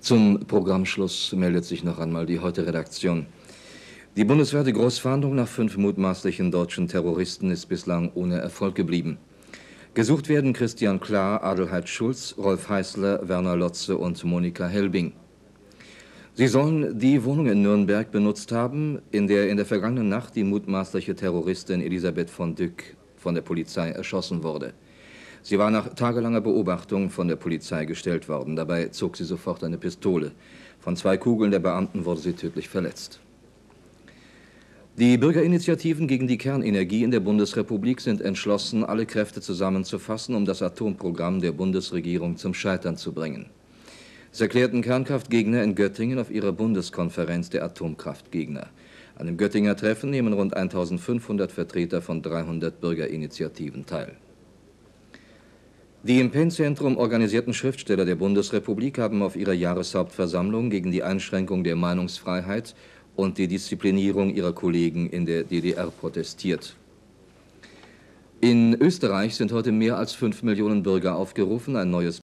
Zum Programmschluss meldet sich noch einmal die Heute-Redaktion. Die bundesweite Großfahndung nach fünf mutmaßlichen deutschen Terroristen ist bislang ohne Erfolg geblieben. Gesucht werden Christian Klar, Adelheid Schulz, Rolf Heißler, Werner Lotze und Monika Helbing. Sie sollen die Wohnung in Nürnberg benutzt haben, in der in der vergangenen Nacht die mutmaßliche Terroristin Elisabeth von Dück von der Polizei erschossen wurde. Sie war nach tagelanger Beobachtung von der Polizei gestellt worden. Dabei zog sie sofort eine Pistole. Von zwei Kugeln der Beamten wurde sie tödlich verletzt. Die Bürgerinitiativen gegen die Kernenergie in der Bundesrepublik sind entschlossen, alle Kräfte zusammenzufassen, um das Atomprogramm der Bundesregierung zum Scheitern zu bringen. Das erklärten Kernkraftgegner in Göttingen auf ihrer Bundeskonferenz der Atomkraftgegner. An dem Göttinger Treffen nehmen rund 1500 Vertreter von 300 Bürgerinitiativen teil. Die im Penn-Zentrum organisierten Schriftsteller der Bundesrepublik haben auf ihrer Jahreshauptversammlung gegen die Einschränkung der Meinungsfreiheit und die Disziplinierung ihrer Kollegen in der DDR protestiert. In Österreich sind heute mehr als fünf Millionen Bürger aufgerufen, ein neues